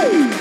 Woo!